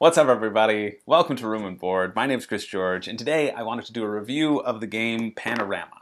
What's up everybody? Welcome to Room and Board. My name is Chris George and today I wanted to do a review of the game Panorama.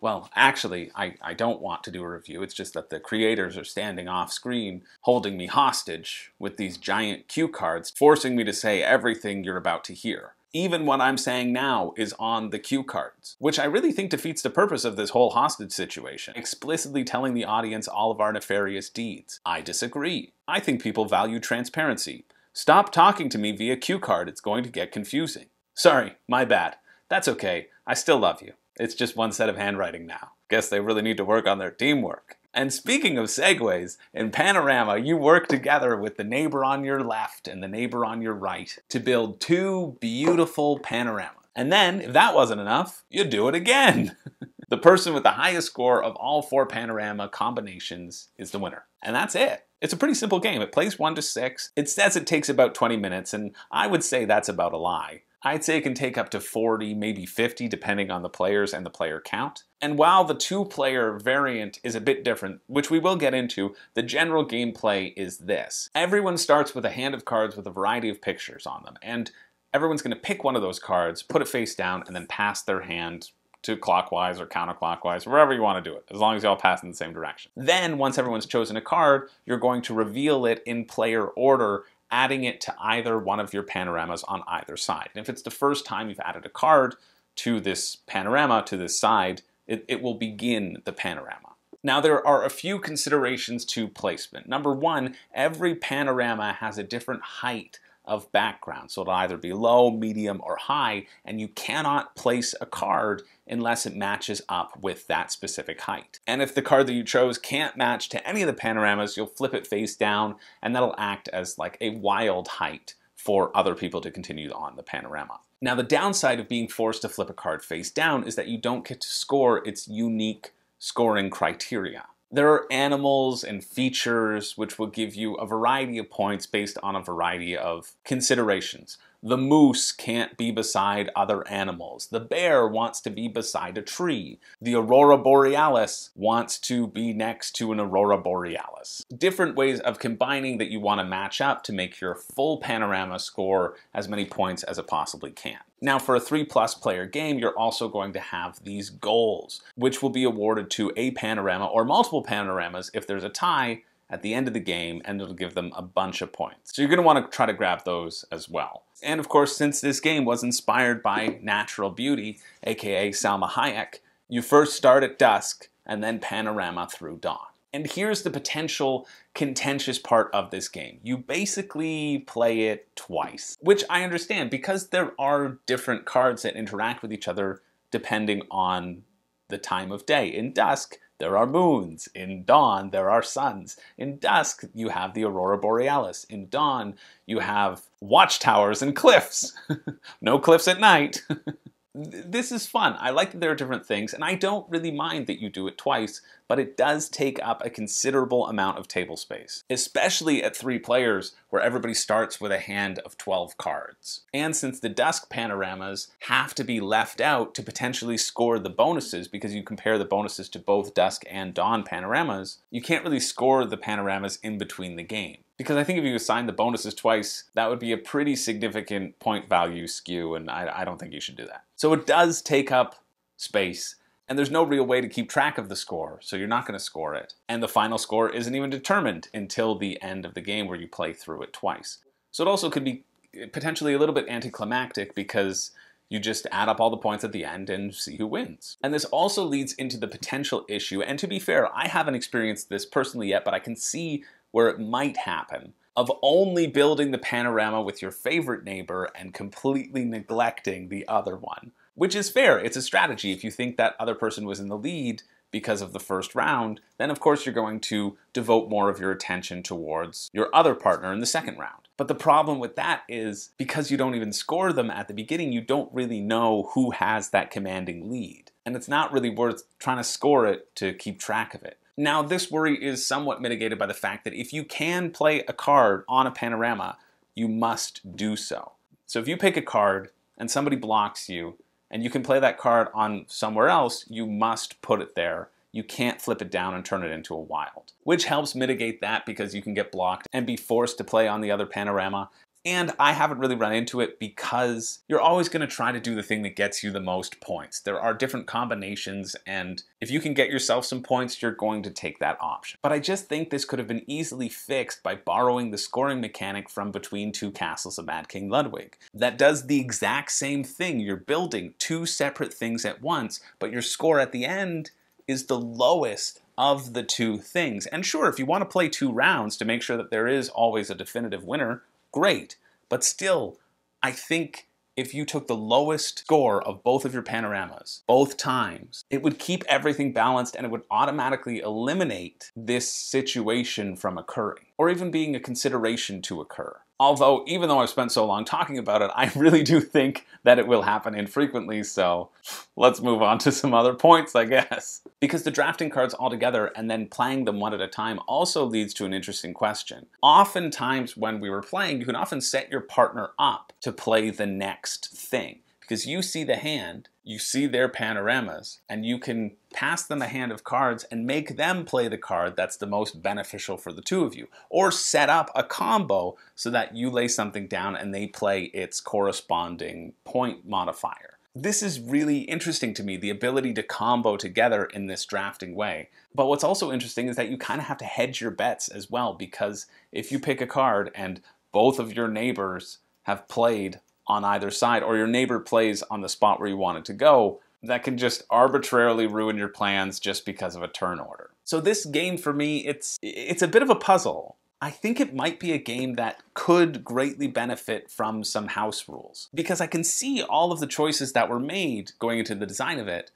Well, actually, I, I don't want to do a review. It's just that the creators are standing off screen holding me hostage with these giant cue cards, forcing me to say everything you're about to hear. Even what I'm saying now is on the cue cards, which I really think defeats the purpose of this whole hostage situation, explicitly telling the audience all of our nefarious deeds. I disagree. I think people value transparency. Stop talking to me via cue card, it's going to get confusing. Sorry, my bad. That's okay, I still love you. It's just one set of handwriting now. Guess they really need to work on their teamwork. And speaking of segues, in Panorama, you work together with the neighbor on your left and the neighbor on your right to build two beautiful panoramas. And then, if that wasn't enough, you do it again. the person with the highest score of all four panorama combinations is the winner. And that's it. It's a pretty simple game. It plays 1 to 6. It says it takes about 20 minutes, and I would say that's about a lie. I'd say it can take up to 40, maybe 50, depending on the players and the player count. And while the two-player variant is a bit different, which we will get into, the general gameplay is this. Everyone starts with a hand of cards with a variety of pictures on them, and everyone's going to pick one of those cards, put it face down, and then pass their hand to clockwise or counterclockwise, wherever you want to do it, as long as you all pass in the same direction. Then, once everyone's chosen a card, you're going to reveal it in player order adding it to either one of your panoramas on either side. And if it's the first time you've added a card to this panorama, to this side, it, it will begin the panorama. Now there are a few considerations to placement. Number one, every panorama has a different height of background. So it'll either be low, medium, or high, and you cannot place a card unless it matches up with that specific height. And if the card that you chose can't match to any of the panoramas, you'll flip it face down, and that'll act as like a wild height for other people to continue on the panorama. Now the downside of being forced to flip a card face down is that you don't get to score its unique scoring criteria. There are animals and features which will give you a variety of points based on a variety of considerations. The moose can't be beside other animals. The bear wants to be beside a tree. The aurora borealis wants to be next to an aurora borealis. Different ways of combining that you want to match up to make your full panorama score as many points as it possibly can. Now for a 3 plus player game, you're also going to have these goals, which will be awarded to a panorama or multiple panoramas if there's a tie at the end of the game and it'll give them a bunch of points. So you're going to want to try to grab those as well. And of course, since this game was inspired by natural beauty, aka Salma Hayek, you first start at dusk and then panorama through dawn. And here's the potential contentious part of this game. You basically play it twice, which I understand because there are different cards that interact with each other depending on the time of day. In dusk, there are moons. In dawn, there are suns. In dusk, you have the aurora borealis. In dawn, you have watchtowers and cliffs. no cliffs at night. this is fun. I like that there are different things, and I don't really mind that you do it twice, but it does take up a considerable amount of table space, especially at three players where everybody starts with a hand of 12 cards. And since the dusk panoramas have to be left out to potentially score the bonuses because you compare the bonuses to both dusk and dawn panoramas, you can't really score the panoramas in between the game. Because I think if you assign the bonuses twice, that would be a pretty significant point value skew, and I, I don't think you should do that. So it does take up space, and there's no real way to keep track of the score, so you're not going to score it. And the final score isn't even determined until the end of the game where you play through it twice. So it also could be eh, potentially a little bit anticlimactic because you just add up all the points at the end and see who wins. And this also leads into the potential issue, and to be fair, I haven't experienced this personally yet, but I can see where it might happen of only building the panorama with your favorite neighbor and completely neglecting the other one. Which is fair, it's a strategy. If you think that other person was in the lead because of the first round, then of course you're going to devote more of your attention towards your other partner in the second round. But the problem with that is because you don't even score them at the beginning, you don't really know who has that commanding lead. And it's not really worth trying to score it to keep track of it. Now, this worry is somewhat mitigated by the fact that if you can play a card on a panorama, you must do so. So if you pick a card and somebody blocks you, and you can play that card on somewhere else, you must put it there. You can't flip it down and turn it into a wild, which helps mitigate that because you can get blocked and be forced to play on the other panorama. And I haven't really run into it because you're always going to try to do the thing that gets you the most points. There are different combinations, and if you can get yourself some points, you're going to take that option. But I just think this could have been easily fixed by borrowing the scoring mechanic from Between Two Castles of Mad King Ludwig. That does the exact same thing. You're building two separate things at once, but your score at the end is the lowest of the two things. And sure, if you want to play two rounds to make sure that there is always a definitive winner, great. But still, I think if you took the lowest score of both of your panoramas, both times, it would keep everything balanced and it would automatically eliminate this situation from occurring, or even being a consideration to occur. Although, even though I've spent so long talking about it, I really do think that it will happen infrequently, so let's move on to some other points, I guess. Because the drafting cards all together and then playing them one at a time also leads to an interesting question. Oftentimes, when we were playing, you can often set your partner up to play the next thing because you see the hand, you see their panoramas, and you can pass them a hand of cards and make them play the card that's the most beneficial for the two of you. Or set up a combo so that you lay something down and they play its corresponding point modifier. This is really interesting to me, the ability to combo together in this drafting way. But what's also interesting is that you kind of have to hedge your bets as well, because if you pick a card and both of your neighbors have played on either side, or your neighbor plays on the spot where you want it to go, that can just arbitrarily ruin your plans just because of a turn order. So this game for me, it's it's a bit of a puzzle. I think it might be a game that could greatly benefit from some house rules because I can see all of the choices that were made going into the design of it.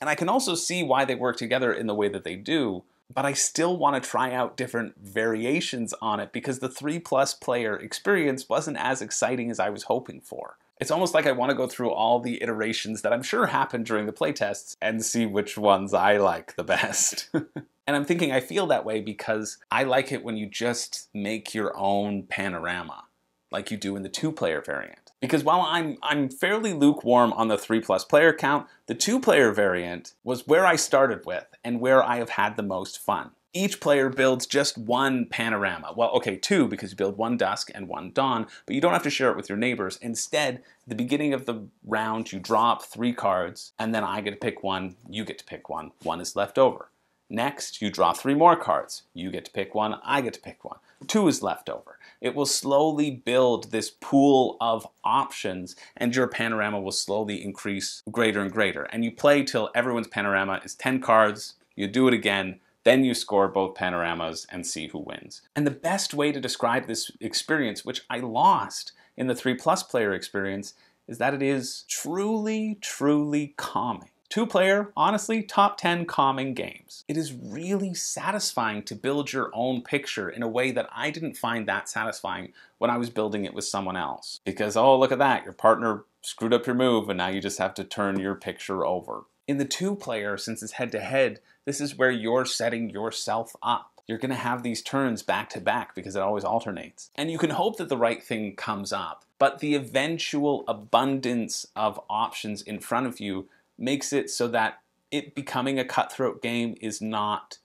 And I can also see why they work together in the way that they do, but I still want to try out different variations on it because the 3 plus player experience wasn't as exciting as I was hoping for. It's almost like I want to go through all the iterations that I'm sure happened during the playtests and see which ones I like the best. and I'm thinking I feel that way because I like it when you just make your own panorama, like you do in the two player variant. Because while I'm, I'm fairly lukewarm on the 3 plus player count, the 2 player variant was where I started with and where I have had the most fun. Each player builds just one panorama. Well, okay, two because you build one dusk and one dawn, but you don't have to share it with your neighbors. Instead, at the beginning of the round, you drop three cards, and then I get to pick one, you get to pick one. One is left over. Next, you draw three more cards. You get to pick one, I get to pick one. Two is left over. It will slowly build this pool of options and your panorama will slowly increase greater and greater. And you play till everyone's panorama is 10 cards, you do it again, then you score both panoramas and see who wins. And the best way to describe this experience, which I lost in the 3 plus player experience, is that it is truly, truly calming. Two player, honestly, top 10 calming games. It is really satisfying to build your own picture in a way that I didn't find that satisfying when I was building it with someone else. Because, oh, look at that, your partner screwed up your move and now you just have to turn your picture over. In the two player, since it's head to head, this is where you're setting yourself up you're going to have these turns back to back because it always alternates. And you can hope that the right thing comes up, but the eventual abundance of options in front of you makes it so that it becoming a cutthroat game is not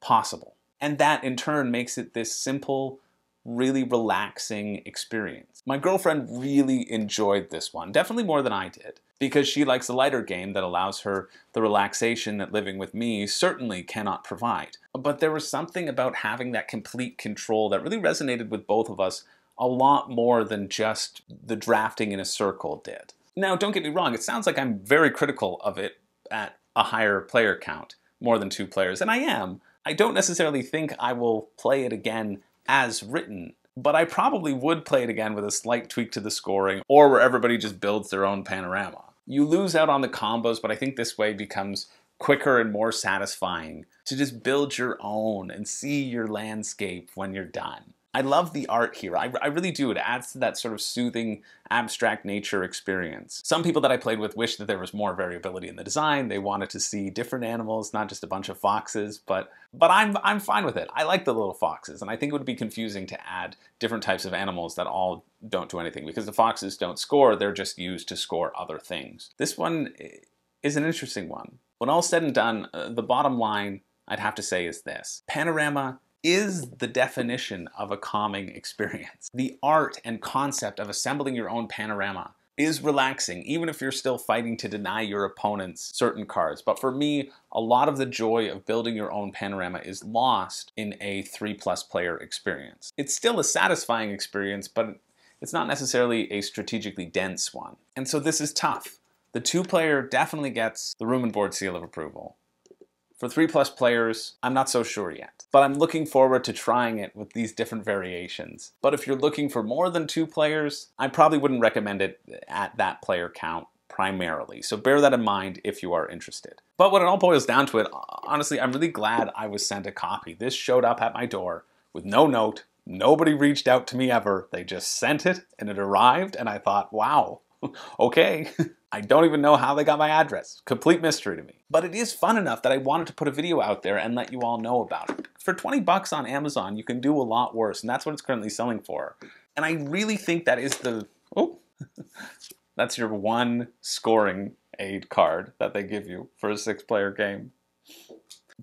possible. And that in turn makes it this simple, really relaxing experience. My girlfriend really enjoyed this one, definitely more than I did, because she likes a lighter game that allows her the relaxation that living with me certainly cannot provide. But there was something about having that complete control that really resonated with both of us a lot more than just the drafting in a circle did. Now, don't get me wrong, it sounds like I'm very critical of it at a higher player count, more than two players, and I am. I don't necessarily think I will play it again as written, but I probably would play it again with a slight tweak to the scoring or where everybody just builds their own panorama. You lose out on the combos, but I think this way becomes quicker and more satisfying to just build your own and see your landscape when you're done. I love the art here. I, I, really do. It adds to that sort of soothing, abstract nature experience. Some people that I played with wish that there was more variability in the design. They wanted to see different animals, not just a bunch of foxes, but but I'm, I'm fine with it. I like the little foxes, and I think it would be confusing to add different types of animals that all don't do anything, because the foxes don't score, they're just used to score other things. This one is an interesting one. When all's said and done, uh, the bottom line I'd have to say is this. Panorama is the definition of a calming experience. The art and concept of assembling your own panorama is relaxing, even if you're still fighting to deny your opponents certain cards. But for me, a lot of the joy of building your own panorama is lost in a three plus player experience. It's still a satisfying experience, but it's not necessarily a strategically dense one. And so this is tough. The two player definitely gets the room and board seal of approval. For three plus players, I'm not so sure yet, but I'm looking forward to trying it with these different variations. But if you're looking for more than two players, I probably wouldn't recommend it at that player count primarily. So bear that in mind if you are interested. But when it all boils down to it, honestly, I'm really glad I was sent a copy. This showed up at my door with no note. Nobody reached out to me ever. They just sent it and it arrived and I thought, wow, okay. I don't even know how they got my address. Complete mystery to me. But it is fun enough that I wanted to put a video out there and let you all know about it. For 20 bucks on Amazon, you can do a lot worse, and that's what it's currently selling for. And I really think that is the, oh, that's your one scoring aid card that they give you for a six player game.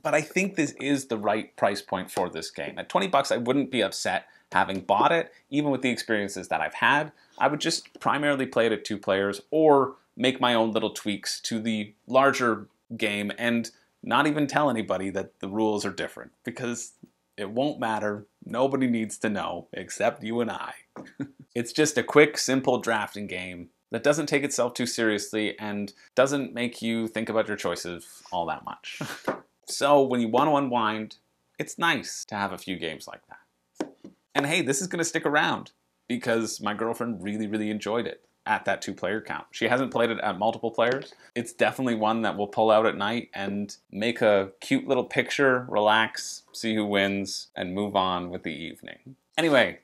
But I think this is the right price point for this game. At 20 bucks, I wouldn't be upset having bought it, even with the experiences that I've had. I would just primarily play it at two players or make my own little tweaks to the larger game and not even tell anybody that the rules are different because it won't matter. Nobody needs to know except you and I. it's just a quick, simple drafting game that doesn't take itself too seriously and doesn't make you think about your choices all that much. so when you want to unwind, it's nice to have a few games like that. And hey, this is going to stick around because my girlfriend really, really enjoyed it at that two player count. She hasn't played it at multiple players. It's definitely one that we'll pull out at night and make a cute little picture, relax, see who wins, and move on with the evening. Anyway,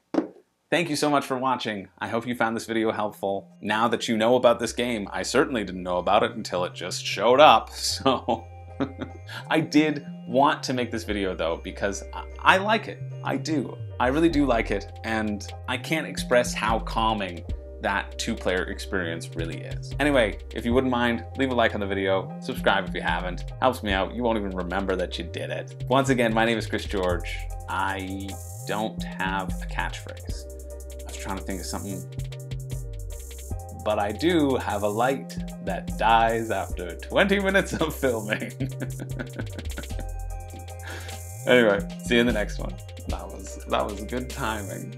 thank you so much for watching. I hope you found this video helpful. Now that you know about this game, I certainly didn't know about it until it just showed up, so I did want to make this video though because I like it. I do. I really do like it, and I can't express how calming that two-player experience really is. Anyway, if you wouldn't mind, leave a like on the video, subscribe if you haven't, helps me out, you won't even remember that you did it. Once again, my name is Chris George. I don't have a catchphrase. I was trying to think of something, but I do have a light that dies after 20 minutes of filming. anyway, see you in the next one. That was that was good timing.